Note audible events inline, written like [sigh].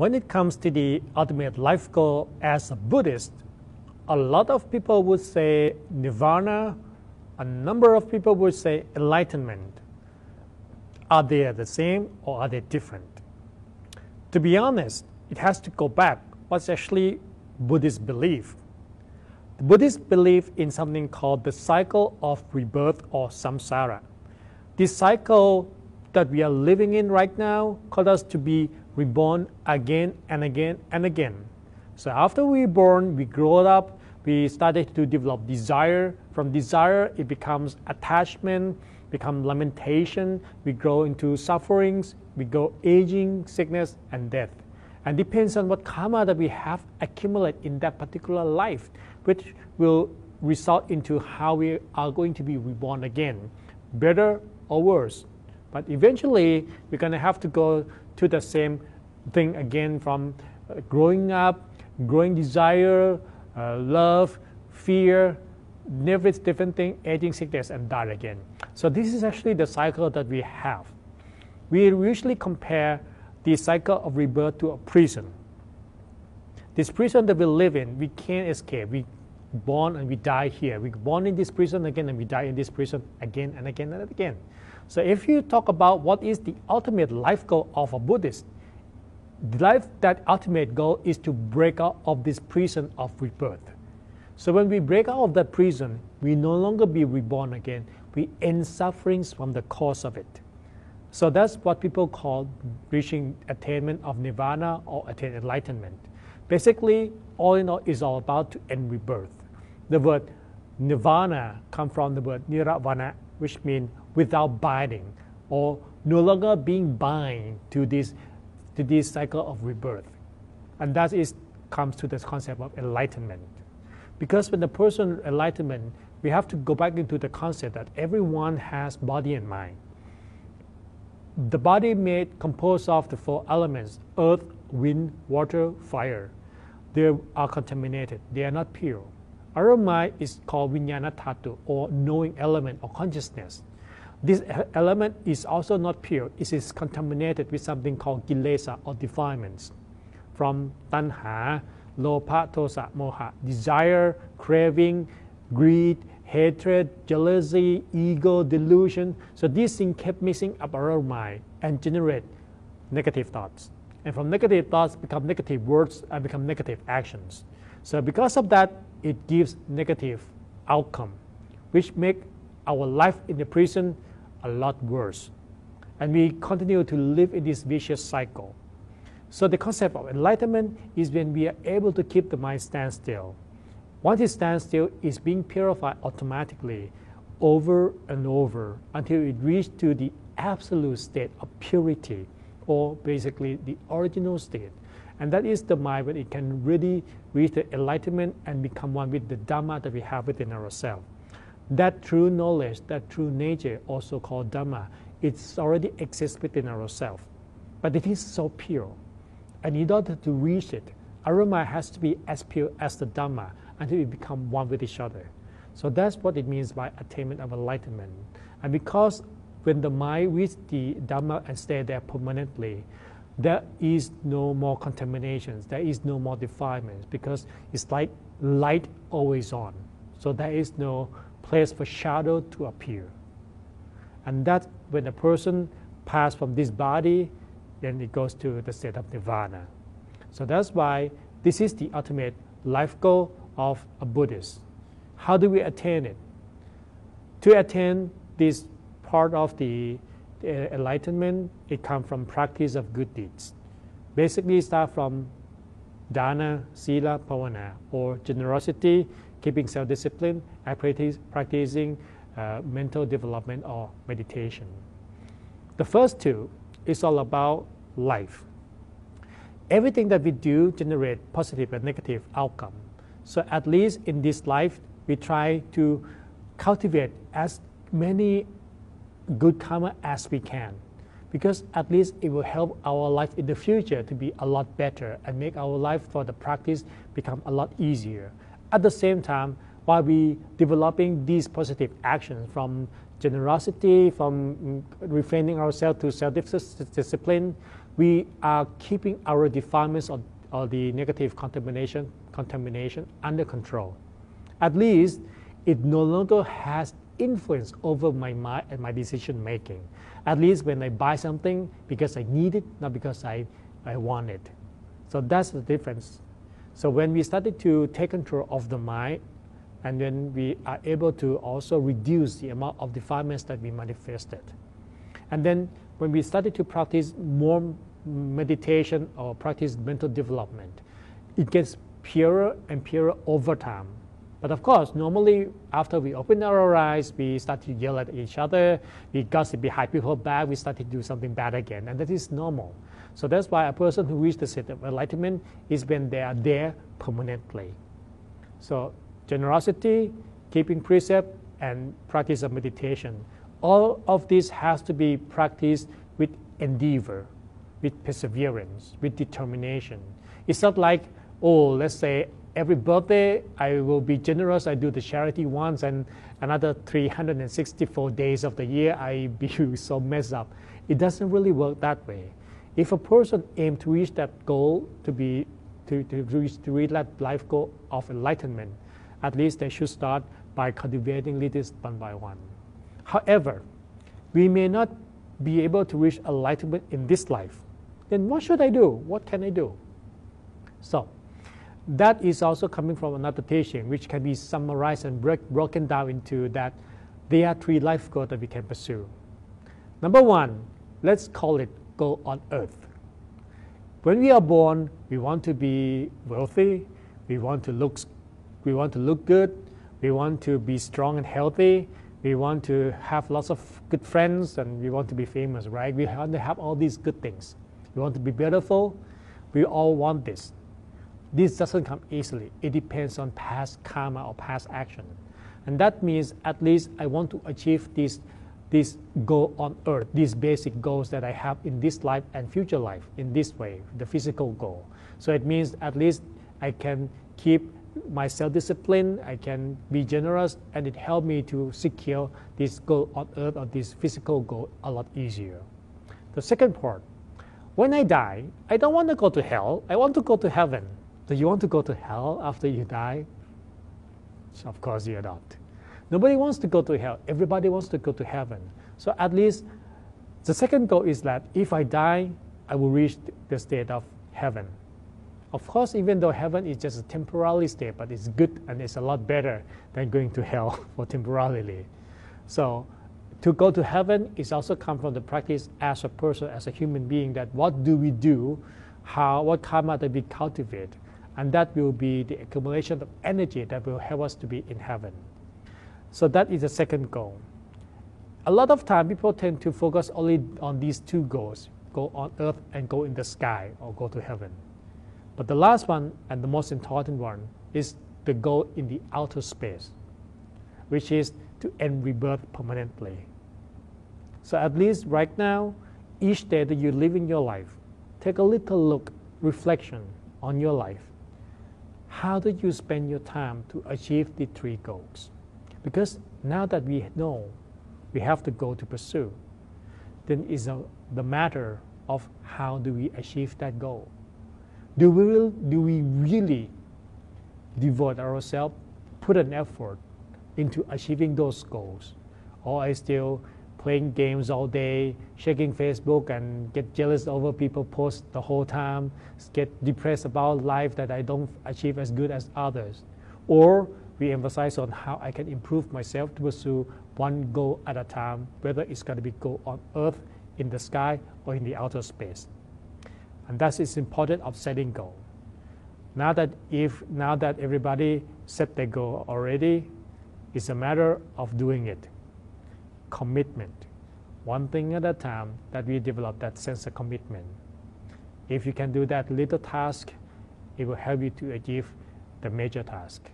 when it comes to the ultimate life goal as a Buddhist, a lot of people would say nirvana, a number of people would say enlightenment. Are they the same or are they different? To be honest, it has to go back what's actually Buddhist belief. The Buddhists believe in something called the cycle of rebirth or samsara. This cycle that we are living in right now causes us to be reborn again and again and again. So after we born, we grow up, we started to develop desire. From desire, it becomes attachment, become lamentation. We grow into sufferings. We go aging, sickness, and death. And depends on what karma that we have accumulated in that particular life, which will result into how we are going to be reborn again, better or worse. But eventually, we're going to have to go to the same thing again from uh, growing up, growing desire, uh, love, fear, never different thing, aging, sickness, and die again. So this is actually the cycle that we have. We usually compare the cycle of rebirth to a prison. This prison that we live in, we can't escape. We born and we die here. We born in this prison again and we die in this prison again and again and again. So if you talk about what is the ultimate life goal of a Buddhist, the life that ultimate goal is to break out of this prison of rebirth. So when we break out of that prison, we no longer be reborn again. We end sufferings from the cause of it. So that's what people call reaching attainment of nirvana or attain enlightenment. Basically, all in all, is all about to end rebirth. The word nirvana comes from the word niravana, which means without binding, or no longer being bind to this to this cycle of rebirth. And that is comes to this concept of enlightenment. Because when the person enlightenment, we have to go back into the concept that everyone has body and mind. The body made composed of the four elements, earth, wind, water, fire. They are contaminated. They are not pure. Our mind is called vinyana tatu or knowing element or consciousness. This element is also not pure. It is contaminated with something called kilesa or defilements from tanha, lopa, tosa, moha, desire, craving, greed, hatred, jealousy, ego, delusion. So these things kept missing up our mind and generate negative thoughts. And from negative thoughts become negative words and become negative actions. So because of that, it gives negative outcome, which make our life in the prison a lot worse. And we continue to live in this vicious cycle. So the concept of enlightenment is when we are able to keep the mind stand still. Once it stands still, it's being purified automatically over and over until it reaches to the absolute state of purity, or basically the original state. And that is the mind when it can really reach the enlightenment and become one with the Dhamma that we have within ourselves. That true knowledge, that true nature, also called Dhamma, it already exists within ourselves. But it is so pure. And in order to reach it, mind has to be as pure as the Dhamma until we become one with each other. So that's what it means by attainment of enlightenment. And because when the mind reaches the Dhamma and stay there permanently, there is no more contaminations, there is no more defilements, because it's like light always on. So there is no place for shadow to appear. And that when a person passes from this body, then it goes to the state of nirvana. So that's why this is the ultimate life goal of a Buddhist. How do we attain it? To attain this part of the enlightenment, it comes from practice of good deeds. Basically, start from dana, sila, pavana, or generosity, keeping self-discipline, practicing uh, mental development or meditation. The first two is all about life. Everything that we do generate positive and negative outcome. So at least in this life, we try to cultivate as many good karma as we can because at least it will help our life in the future to be a lot better and make our life for the practice become a lot easier. At the same time, while we developing these positive actions from generosity, from refraining ourselves to self-discipline, we are keeping our defilements or, or the negative contamination, contamination under control. At least it no longer has influence over my mind and my decision making. At least when I buy something because I need it, not because I, I want it. So that's the difference. So when we started to take control of the mind, and then we are able to also reduce the amount of defilements that we manifested. And then when we started to practice more meditation or practice mental development, it gets purer and purer over time. But of course, normally after we open our eyes, we start to yell at each other, we gossip behind people back, we start to do something bad again, and that is normal. So that's why a person who reaches the state of enlightenment is when they are there permanently. So generosity, keeping precept, and practice of meditation. All of this has to be practiced with endeavor, with perseverance, with determination. It's not like, oh, let's say every birthday I will be generous. I do the charity once, and another 364 days of the year I [laughs] be so messed up. It doesn't really work that way. If a person aims to reach that goal, to be to, to reach to reach that life goal of enlightenment, at least they should start by cultivating this one by one. However, we may not be able to reach enlightenment in this life. Then what should I do? What can I do? So that is also coming from another teaching, which can be summarized and break, broken down into that there are three life goals that we can pursue. Number one, let's call it goal on earth. When we are born, we want to be wealthy, we want to look, we want to look good, we want to be strong and healthy, we want to have lots of good friends, and we want to be famous, right? We want to have all these good things. We want to be beautiful. We all want this. This doesn't come easily. It depends on past karma or past action. And that means at least I want to achieve this, this goal on earth, these basic goals that I have in this life and future life in this way, the physical goal. So it means at least I can keep my self-discipline, I can be generous, and it helped me to secure this goal on earth or this physical goal a lot easier. The second part, when I die, I don't want to go to hell, I want to go to heaven. Do you want to go to hell after you die? So of course you're not. Nobody wants to go to hell. Everybody wants to go to heaven. So at least the second goal is that if I die, I will reach the state of heaven. Of course, even though heaven is just a temporary state, but it's good and it's a lot better than going to hell [laughs] for temporarily. So to go to heaven is also come from the practice as a person, as a human being, that what do we do, how, what karma do we cultivate, and that will be the accumulation of energy that will help us to be in heaven. So that is the second goal. A lot of time people tend to focus only on these two goals, go on earth and go in the sky or go to heaven. But the last one and the most important one is the goal in the outer space, which is to end rebirth permanently. So at least right now, each day that you live in your life, take a little look, reflection on your life how do you spend your time to achieve the three goals? Because now that we know we have the goal to pursue, then it's a, the matter of how do we achieve that goal. Do we, do we really devote ourselves, put an effort into achieving those goals? Or I still playing games all day, checking Facebook and get jealous over people post the whole time, get depressed about life that I don't achieve as good as others. Or we emphasize on how I can improve myself to pursue one goal at a time, whether it's going to be goal on earth, in the sky, or in the outer space. And that is important of setting goal. Now that if now that everybody set their goal already, it's a matter of doing it commitment. One thing at a time that we develop that sense of commitment. If you can do that little task, it will help you to achieve the major task.